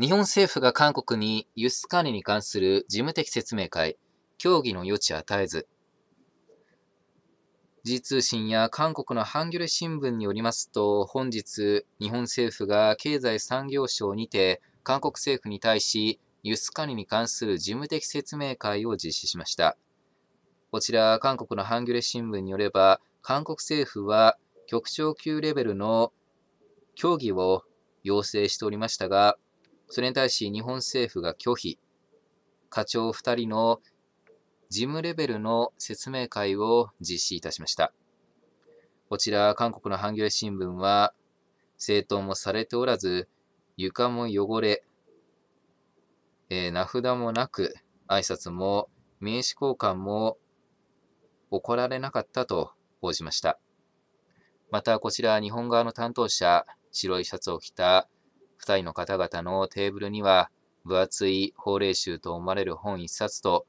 日本政府が韓国に輸出管理に関する事務的説明会、協議の余地与えず、時通信や韓国のハンギョレ新聞によりますと、本日、日本政府が経済産業省にて、韓国政府に対し、輸出管理に関する事務的説明会を実施しました。こちら、韓国のハンギョレ新聞によれば、韓国政府は局長級レベルの協議を要請しておりましたが、それに対し日本政府が拒否、課長2人の事務レベルの説明会を実施いたしました。こちら、韓国のハンギョレ新聞は、政党もされておらず、床も汚れ、えー、名札もなく、挨拶も名刺交換も行られなかったと報じました。また、こちら、日本側の担当者、白いシャツを着た2人の方々のテーブルには、分厚い法令集と思われる本1冊と、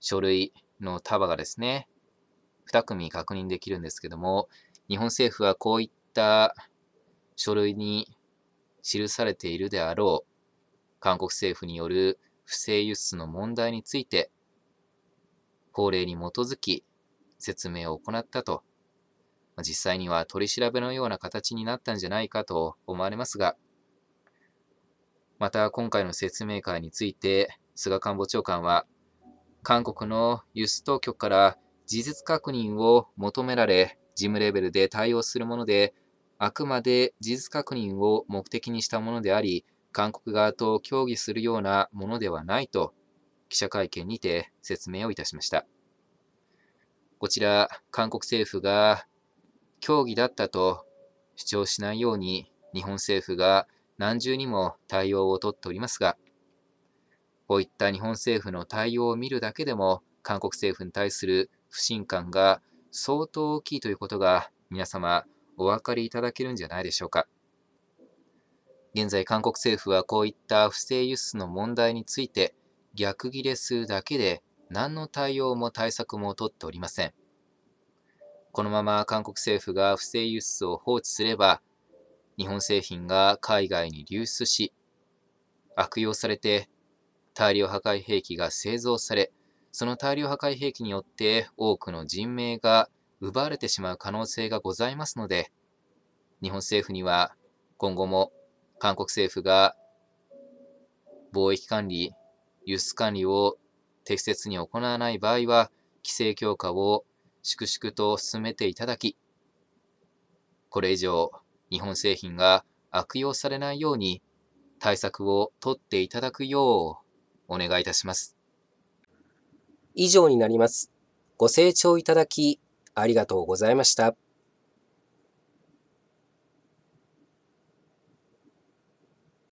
書類の束がですね、2組確認できるんですけども、日本政府はこういった書類に記されているであろう、韓国政府による不正輸出の問題について、法令に基づき説明を行ったと、実際には取り調べのような形になったんじゃないかと思われますが、また今回の説明会について、菅官房長官は、韓国の輸出当局から事実確認を求められ、事務レベルで対応するもので、あくまで事実確認を目的にしたものであり、韓国側と協議するようなものではないと、記者会見にて説明をいたしました。こちら、韓国政府が協議だったと主張しないように、日本政府が何重にも対応をとっておりますが、こういった日本政府の対応を見るだけでも、韓国政府に対する不信感が相当大きいということが皆様お分かりいただけるんじゃないでしょうか。現在、韓国政府はこういった不正輸出の問題について逆ギレするだけで何の対応も対策も取っておりません。このまま韓国政府が不正輸出を放置すれば、日本製品が海外に流出し、悪用されて大量破壊兵器が製造され、その大量破壊兵器によって多くの人命が奪われてしまう可能性がございますので、日本政府には今後も韓国政府が貿易管理、輸出管理を適切に行わない場合は、規制強化を粛々と進めていただき、これ以上日本製品が悪用されないように対策を取っていただくようお願いいたします。以上になります。ご清聴いただきありがとうございました。